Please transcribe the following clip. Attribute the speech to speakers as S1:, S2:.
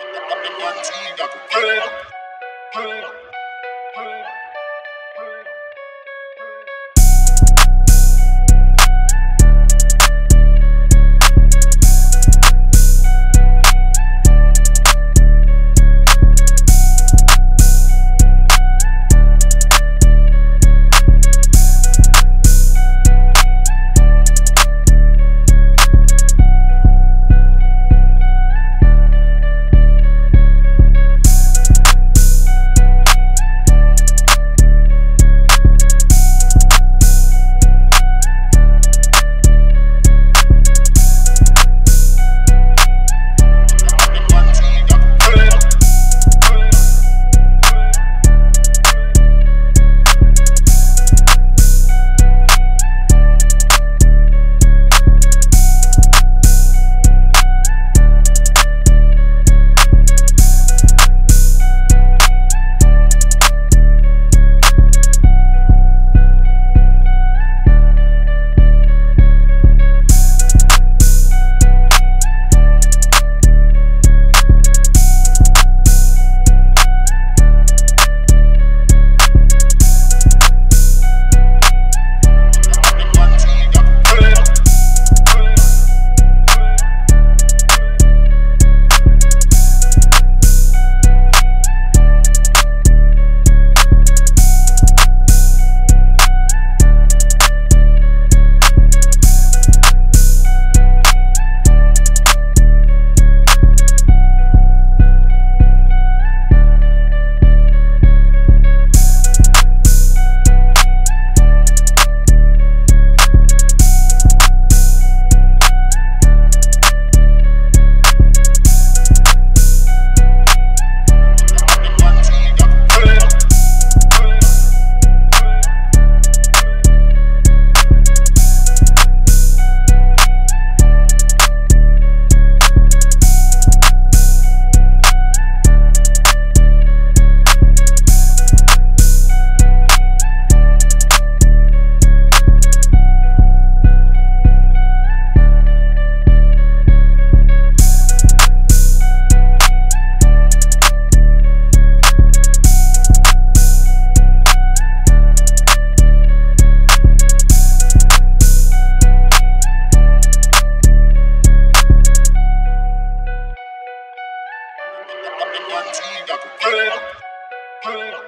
S1: I'm the one team got the. Good. Good.